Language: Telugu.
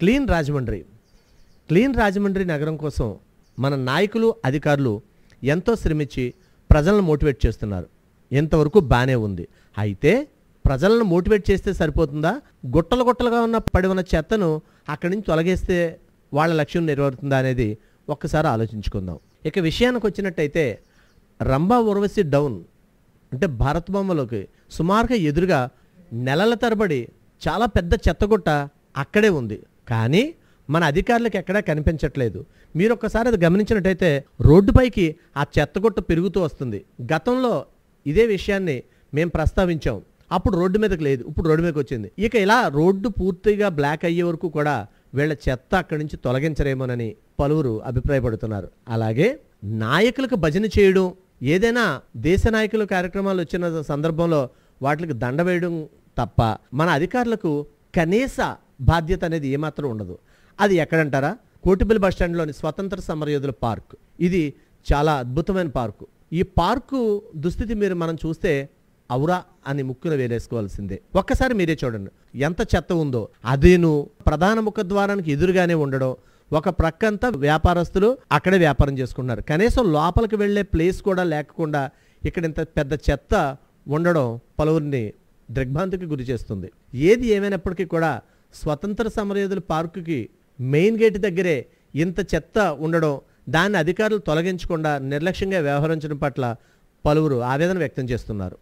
క్లీన్ రాజమండ్రి. క్లీన్ రాజమండ్రి నగరం కోసం మన నాయకులు అధికారులు ఎంతో శ్రమించి ప్రజలను మోటివేట్ చేస్తున్నారు. ఇంతవరకు బాగానే ఉంది. అయితే ప్రజలను మోటివేట్ చేస్తే సరిపోతుందా? గుట్టలు గుట్టలుగా ఉన్న పడి ఉన్న చెత్తను అక్కడి నుంచి తొలగేస్తే వాళ్ళ లక్ష్యం నెరవేరుతుందా అనేది ఒక్కసారి ఆలోచించుకుందాం. ఇక విషయానికి వచ్చినట్టయితే రంభా ఉర్వశి డౌన్ అంటే భారత బొమ్మలోకి సుమారుగా ఎదురుగా నెలల తరబడి చాలా పెద్ద చెత్తగుట్ట అక్కడే ఉంది. కానీ మన అధికారులకు ఎక్కడా కనిపించట్లేదు. మీరు ఒక్కసారి అది గమనించినట్టయితే రోడ్డుపైకి ఆ చెత్తగుట్ట పెరుగుతూ వస్తుంది. గతంలో ఇదే విషయాన్ని మేము ప్రస్తావించాం. అప్పుడు రోడ్డు మీదకి లేదు. ఇప్పుడు రోడ్డు మీదకి వచ్చింది. ఇక ఇలా రోడ్డు పూర్తిగా బ్లాక్ అయ్యే వరకు కూడా వీళ్ళ చెత్త అక్కడి నుంచి తొలగించరేమోనని పలువురు అభిప్రాయపడుతున్నారు. అలాగే నాయకులకు భజన చేయడం ఏదైనా దేశ నాయకుల కార్యక్రమాలు వచ్చిన సందర్భంలో వాటికి దండ వేయడం తప్ప మన అధికారులకు కనీస బాధ్యత అనేది ఏమాత్రం ఉండదు. అది ఎక్కడంటారా? కోటిపల్లి బస్ స్టాండ్లోని స్వతంత్ర సమరయోధుల పార్క్. ఇది చాలా అద్భుతమైన పార్కు. ఈ పార్కు దుస్థితి మీరు మనం చూస్తే ఔరా అని ముక్కున వేలేసుకోవాల్సిందే. ఒక్కసారి మీరే చూడండి. ఎంత చెత్త ఉందో. అదేను ప్రధాన ముఖద్వారానికి ఎదురుగానే ఉండడం. ఒక ప్రక్కంతా వ్యాపారస్తులు అక్కడే వ్యాపారం చేసుకుంటున్నారు. కనీసం లోపలికి వెళ్ళే ప్లేస్ కూడా లేకుండా ఇక్కడ ఇంత పెద్ద చెత్త ఉండడం పలువురిని దిగ్భ్రాంతికి గురి చేస్తుంది. ఏది ఏమైనప్పటికీ కూడా స్వతంత్ర సమరయోధుల పార్కుకి మెయిన్ గేట్ దగ్గరే ఇంత చెత్త ఉండడం దాన్ని అధికారులు తొలగించకుండా నిర్లక్ష్యంగా వ్యవహరించడం పట్ల పలువురు ఆవేదన వ్యక్తం చేస్తున్నారు.